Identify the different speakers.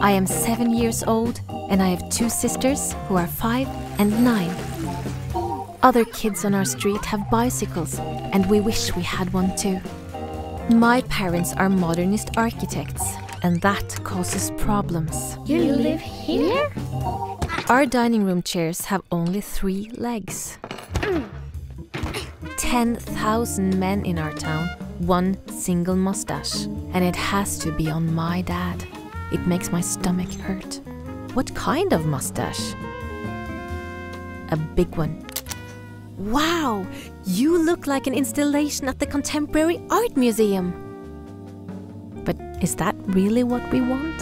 Speaker 1: I am seven years old and I have two sisters who are five and nine. Other kids on our street have bicycles and we wish we had one too. My parents are modernist architects and that causes problems.
Speaker 2: You live here?
Speaker 1: Our dining room chairs have only three legs. 10,000 men in our town, one single mustache. And it has to be on my dad. It makes my stomach hurt. What kind of mustache? A big one. Wow! You look like an installation at the Contemporary Art Museum! But is that really what we want?